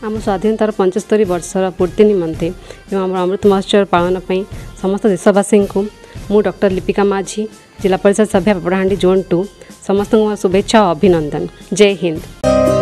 ଆମ ସ୍ୱାଧୀନତାର ପଞ୍ଚସ୍ତରୀ ବର୍ଷର ପୂର୍ତ୍ତି ନିମନ୍ତେ ଏବଂ ଆମର ଅମୃତ ମହୋତ୍ସବ ପାଳନ ପାଇଁ ସମସ୍ତ ଦେଶବାସୀଙ୍କୁ ମୁଁ ଡକ୍ଟର ଲିପିକା ମାଝୀ ଜିଲ୍ଲା ପରିଷଦ ସଭ୍ୟା ପାପଡ଼ାହାଣ୍ଡି ଜୋନ୍ ଟୁ ସମସ୍ତଙ୍କୁ ମୋର ଶୁଭେଚ୍ଛା ଓ ଅଭିନନ୍ଦନ ଜୟ ହିନ୍ଦ